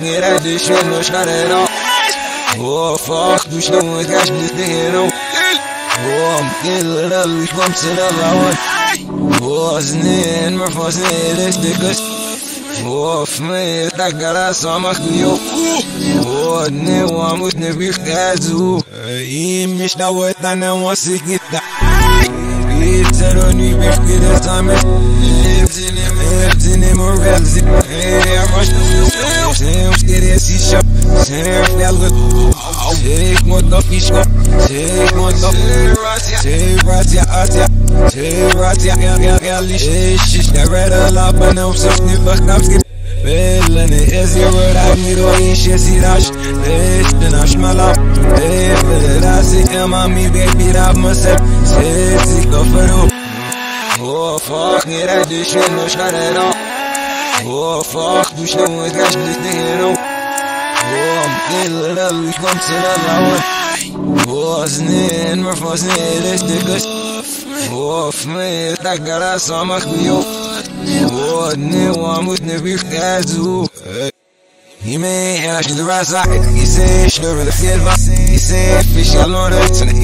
Quieres o meus careirão Oh, fuck, dos tão gás me terreirão Oh, me da luz, como se leva on Oh, O me fazem eles Of o da gara sama kuyo O ne wamus ne bir kazu İmiş da veta ne wasi gita Bir teroni bir kide samet me mi Hepsini hepsini moralzi Hey yavaş Sen uskeresi şap Sen felgıt Tek modda fişko Tek modda Tek rasya asya Tek rasya Gel gel gel iş Şiş Gareta la bana usaf ni baknamski Bellene eziyor Agni do işe siraş Beşten aşmalap Bellene Emami baby rap masep Sesi kafaru Oh fuck, nie rady się no szareno Oh fuck, du schnell mit gash bis dino Oh, kill da ich komm zu der Laune Oh, znen, mer fosnen, ist der Gast Oh, fme, da gara samach bio Oh, ne wa mut ne bi khazu Yemeği yaşlı rasa İse şnurlu filma İse fiş yalon röt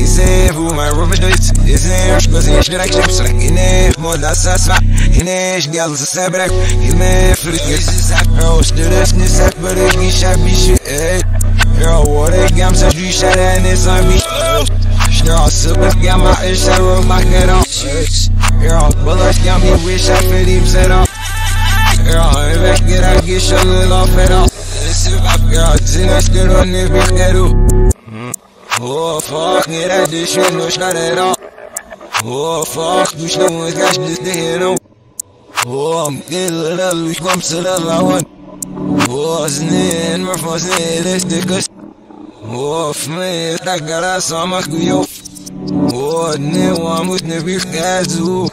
İse bu my rubbish döt İse aşk gözü yaşlı rak şıp Sırak yine moda sasma Yine iş geldi sebrek Yine flit yüzü sap Roş dürüs ne sap Böyle gişer bir şey Yo, what a gam sa du shara ne sa mi Snarl super gamma is sa ro market on Yo, bullets gam me wish I fit him set up Yo, evet get out get your little off it off Yo, zine skero ne bir keru Oh fuck, ne da düşün no şkarera Oh fuck, düşün with gash this day no Oh, gel la luş kom sıra lawan Oh, znin mer fosne ist der Gast Oh, fme, da gara samach yo Oh, ne wa mut ne bir kazu